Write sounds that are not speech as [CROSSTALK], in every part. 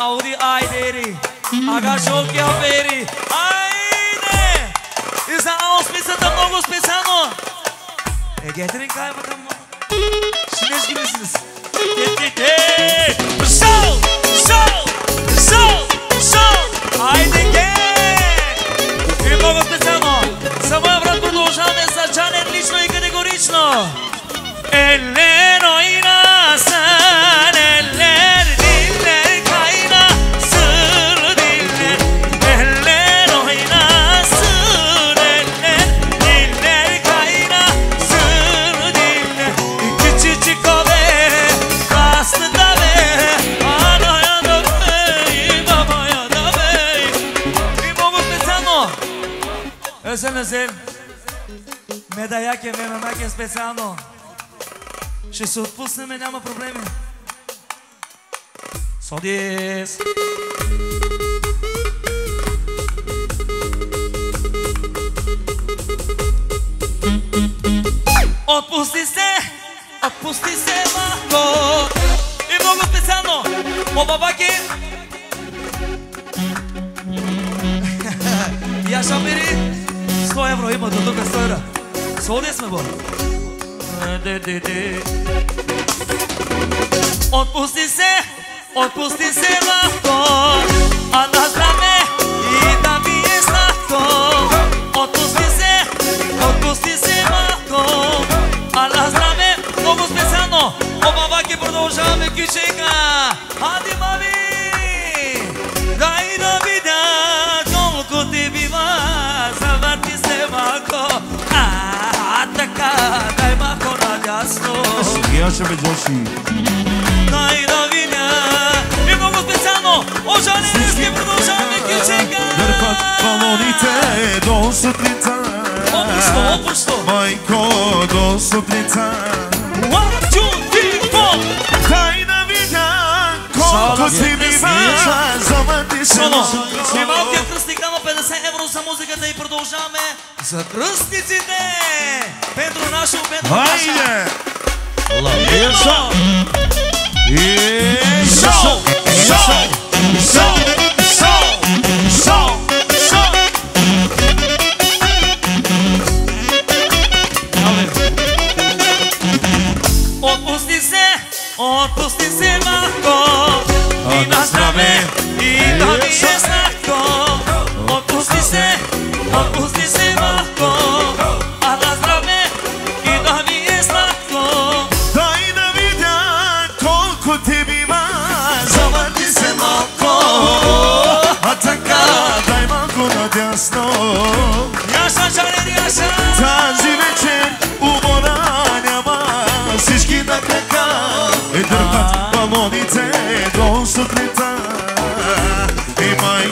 Audi Ayderi Agachou que Alveri Aide İzaos Pesata Nogos Pesano E getirin kaybakan mı? Şineş gibisiniz Tete tete Медаяке, мемемаке специално ще се отпуснем, няма проблеми. Содис! Отпусти се! Отпусти се, малко! И много специално! По бабаки! [LAUGHS] Я бери 100 евро има до тук 100 евро. そうですもん Otpusti se, otpusti se lahko Я ще Джоши. Дай да видя И много специално. Ожане Риски продължаваме кючека. Дърпат балоните до сутринта. Общо, общо Майко, до сутринта. One, two, three, four. Дай да видя колко ти бива, завърти се. Соло малко. И малкият кръстник дава 50 евро за музиката и продължаваме. За кръстниците! Педро Нашо, Педро Наша Lambeja. Isso. Isso. Isso.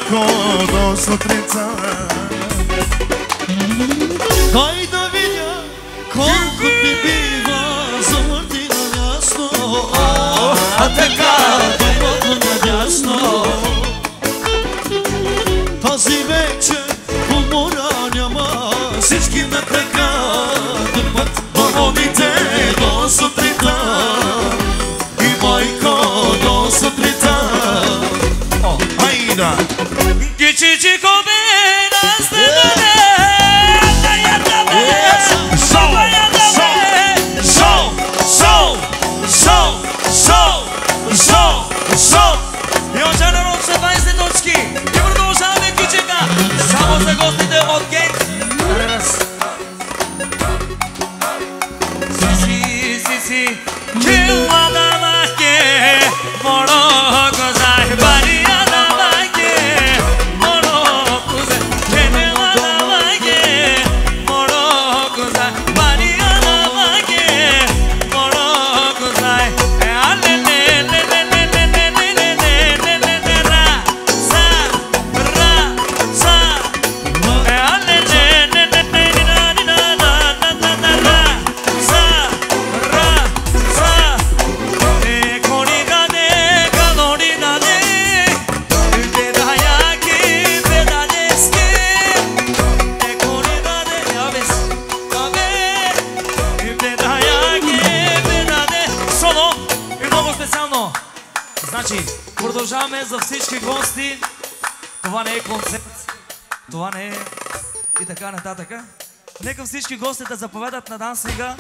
acolo sufleța Coito Dovidia, com o pipi всички гости да заповедат на дансника.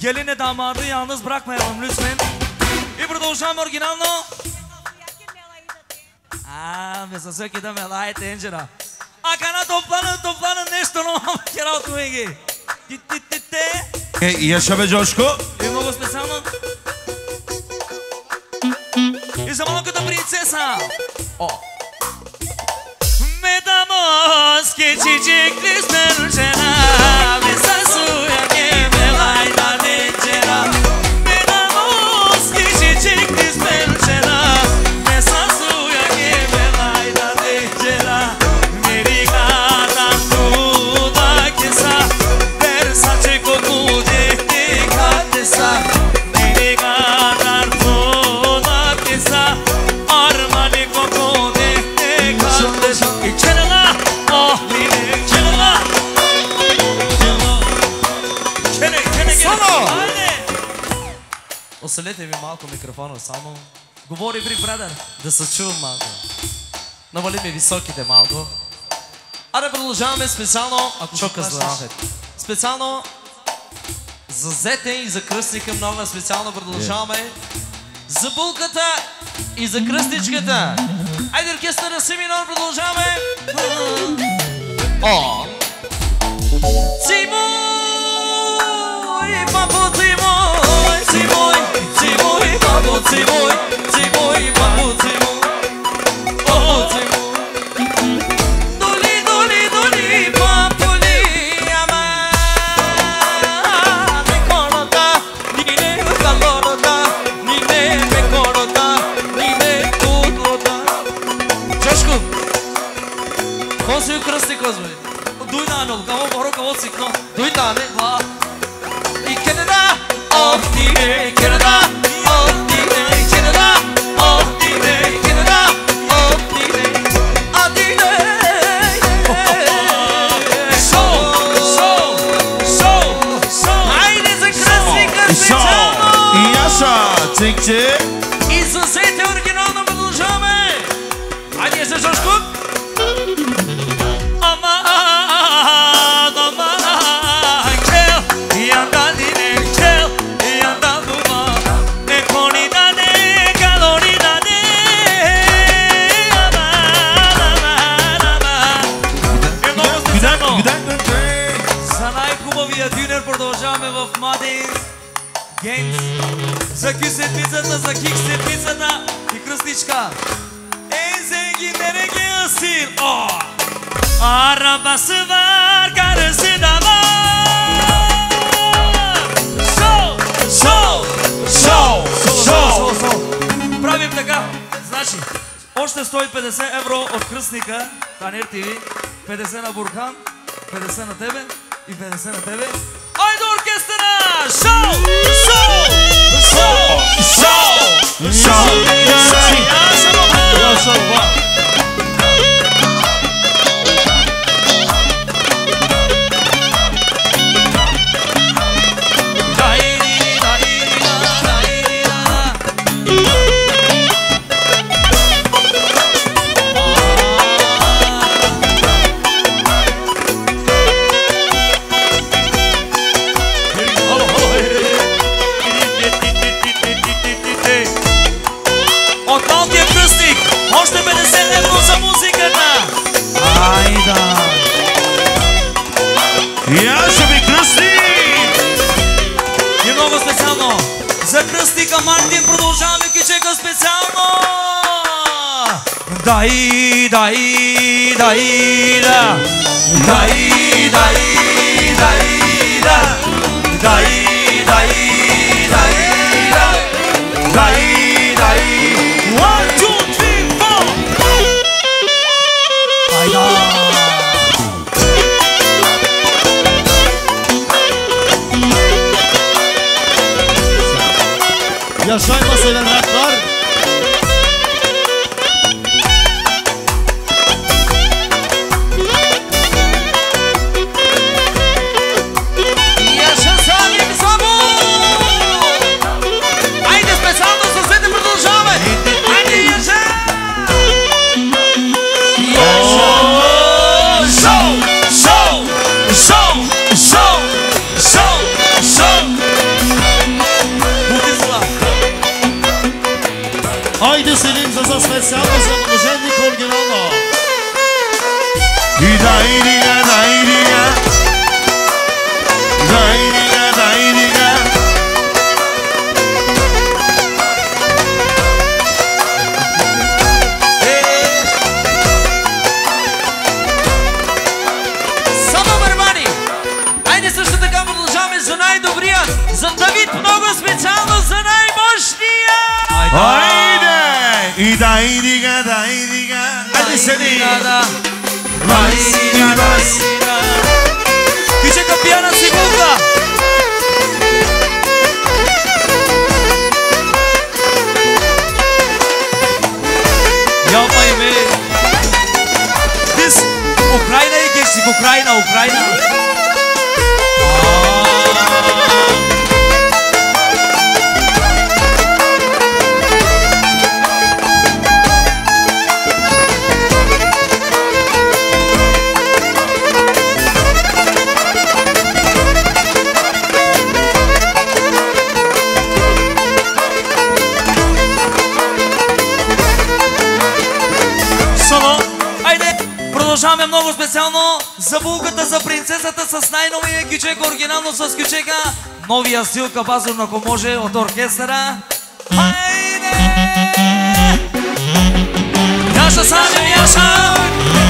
Gelini damadı yalnız bırakmayalım lütfen. И продължаваме оригинално. А, ме са всеки да ме лаете, Енджера. А кана топлана, топлана нещо, но мама кералто ми ги. Ти, ти, ти, те. Е, yaşa be Coşku. И много специално. И за малката принцеса. О. Medamos que çiçekli Оселете ми малко микрофона само, Говори при брадър да се чувам малко. Навали ми високите малко. А да продължаваме специално, ако чока за. Специално за зете и за кръстника много специално продължаваме. За булката и за кръстничката. Айде оркестъра си минор продължаваме. О! Цимой, папо цимой, цимой, цимой, папо цимой, цимой, папо цимой. muzikçi İnsan seti originalına bulunacağım Hadi yese coşkun Aman aman Gel yandan dine gel yandan duma Ne konida ne kalorida ne Aman aman aman Güzel mi? Güzel mi? Sanayi Kubovi'ye dünür burada hocam ve Мадин Геймс За Q седмицата, за Кик седмицата и кръстичка Ей, зенги, мереге асир О! Arabası var, karısı da var Шоу! Шоу! Шоу. Шоу. Правим така. Значи, още 150 евро от кръстника, Танер ТВ, 50 на Бурхан, 50 на тебе и 50 на тебе. Айде оркестъра! Шоу! Show, show, show, show, Yo soy, vos soy raptor. за най-добрия, за Давид много специално за най-мощния! Айде! И да, и дига, да, и дига! Айде седи! Васина, Васина! Ти чека пияна секунда! Yapmayın beni. Biz Ukrayna'ya geçtik. Ukrayna, Ukrayna. Продължаваме много специално за булката, за принцесата с най-новия кючек, оригинално с кючека. Новия стил Кабазов, ако може, от оркестъра. Хайде! Яша Сами, Яша! Яша,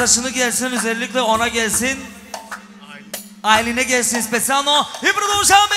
arkadaşını gelsin özellikle ona gelsin. Ailene gelsin. Specialno i produžam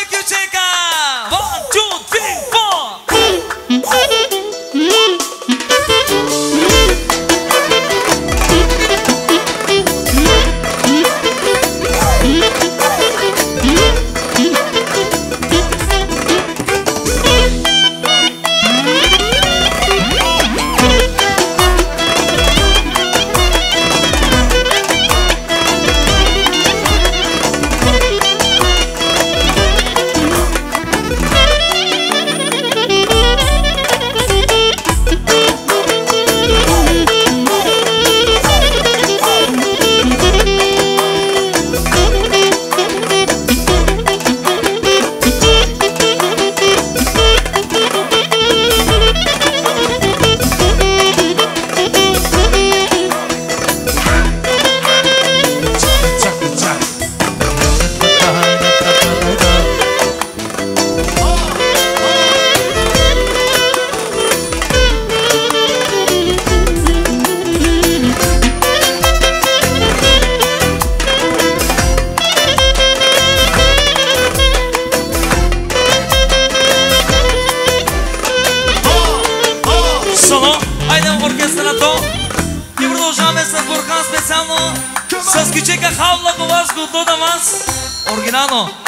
어.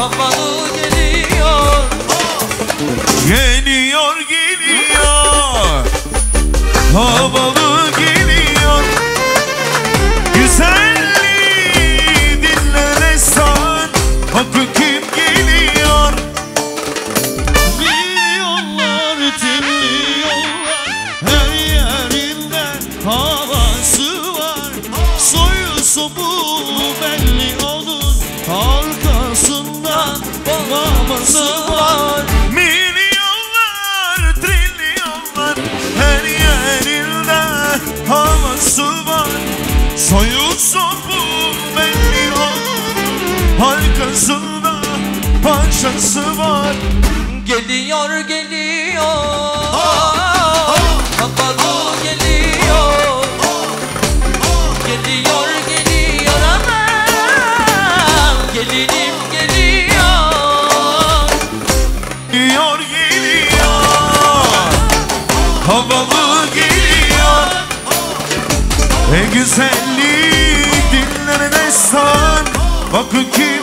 kafalı parçası var. Geliyor geliyor. Havalı geliyor. Geliyor geliyor aman Gelinim geliyor. Geliyor geliyor. Havalı geliyor. En güzellik dinlere destan Bakın kim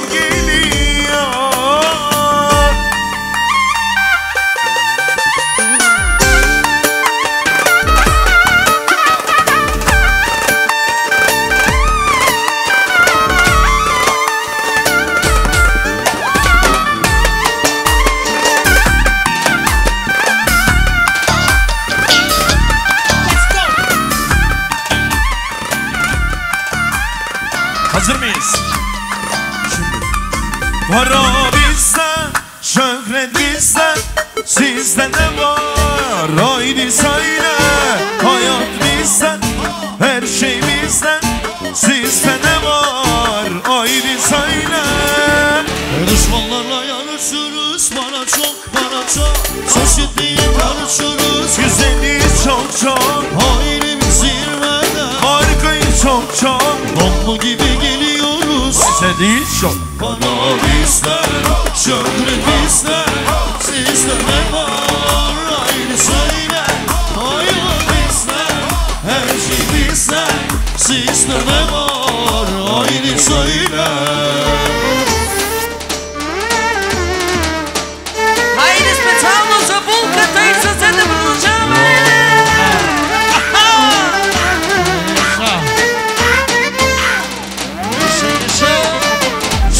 Sizde ne var? Haydi söyle. Hayat bizden, her şey bizden Sizde ne var? Haydi söyle. Düşmanlarla yarışırız. Bana çok bana çok. Sosyeteyi karışırız. Güzeliz çok çok. Ailemi zirvede. Harikayız çok çok. Bomba gibi geliyoruz. Size değil çok. Bana bizler Şöhret bizler Sizde ne var Aynı söyle. Za ne wrócimy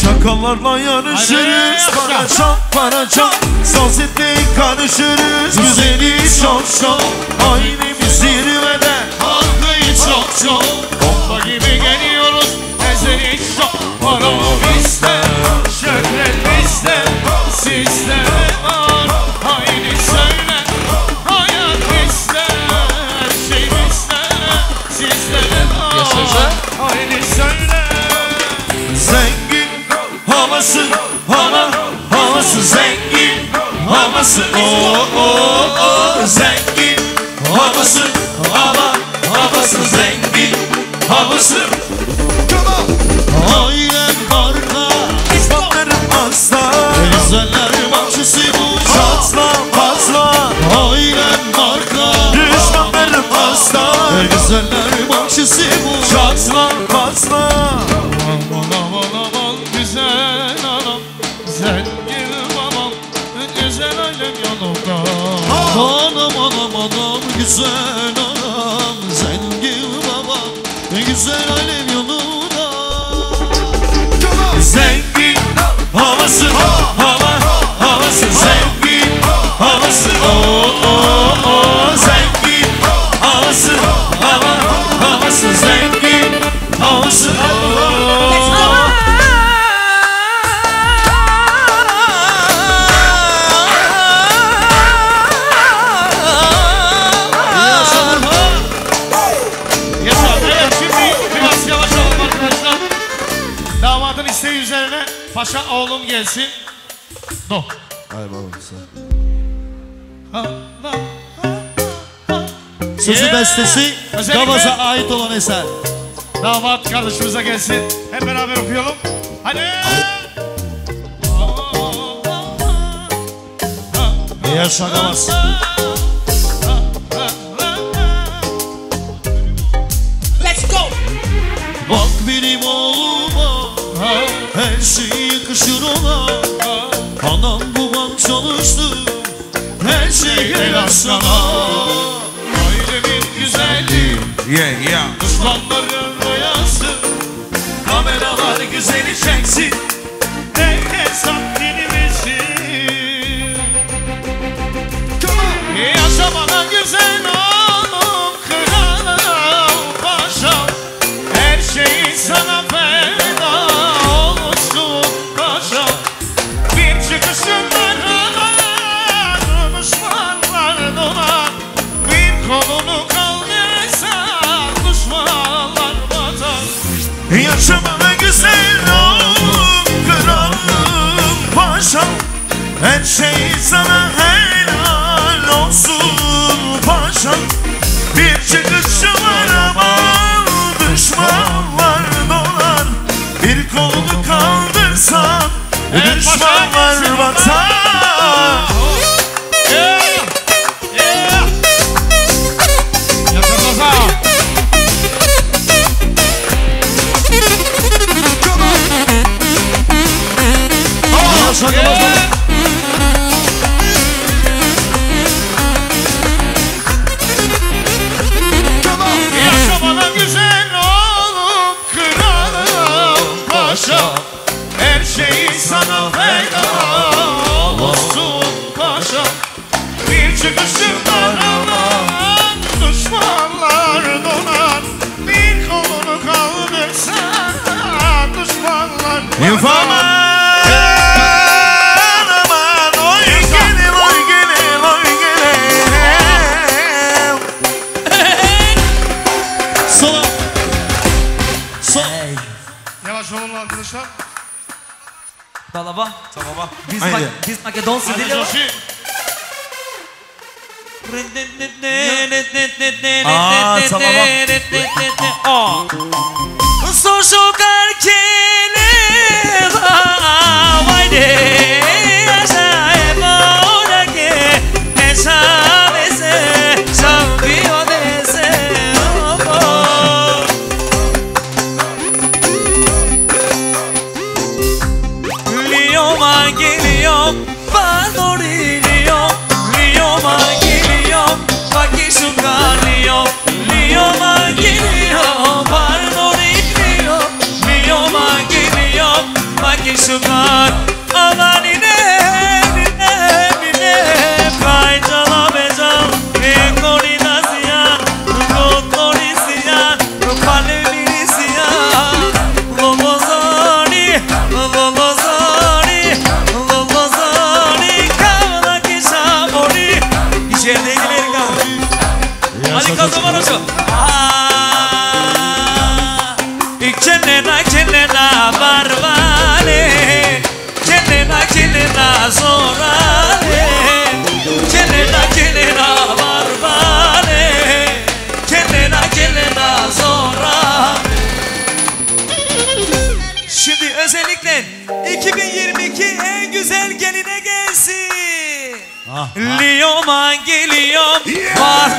Şakalarla yarışırız Para çok para çok. Sosyetle karışırız Güzeliz çok çok. Aynı zirvede Halkayı çok çok Bomba gibi geliyoruz. Ezeli çok Para bizde Şöhret bizde. Sizde var. Haydi söyle. Hayat bizde Her şey bizde. Sizde var. Haydi söyle. Zengin havası Hava havası. Zengin Havası. O o o Zengin havası Hava havası zengin Havası Ailem marka İsmatlarım asla. Güzeller bahçesi bu. Şansla fazla Ailem marka Düşmanlarım asla. Güzeller bahçesi bu. Şansla gelsin Do Sözü Yeah. bestesi Özellikle- Gavaz'a ait olan eser. Damat kardeşimize gelsin. Hep beraber okuyalım. Hadi. Yaşa Gavaz. Her şey yakışır ona olmuştu Her şeye rastlanan Ailemin güzelliği. Yeah yeah. Düşmanların rüyası Kameralar güzeli çeksin Ne hesap dinimizi Yaşamana güzel oğlum Kral paşam Her şey sana feda şey sana Biz, Aynen. Mak biz Makedonsi dili var. Aa, salavat. Aa.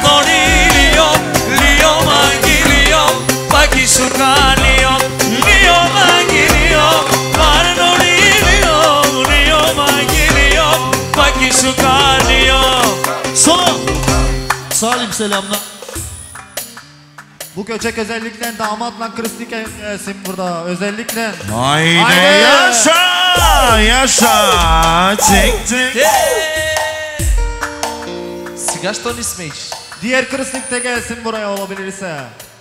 κονίλιο, λίο μαγγίλιο, πάκι σου κάνιο, λίο μαγγίλιο, πάρνω λίο, λίο μαγγίλιο, πάκι σου κάνιο. Solo! Salim selamla. Bu köçek özellikle damatla kristik evliyesin burada. Özellikle. Haydi, Haydi. yaşa, yaşa. Çek çek. İsmi iç. Diğer Kristik de gelsin buraya olabilirse.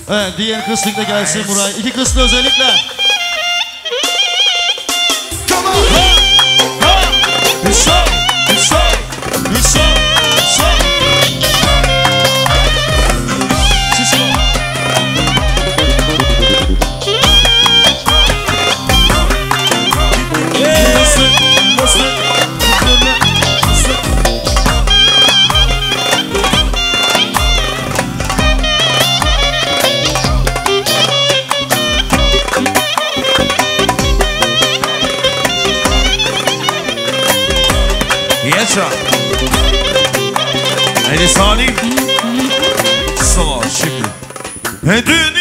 Evet diğer kıslık da gelsin buraya. İki kıslı özellikle. Haydi Salim Sağ şimdi He dünya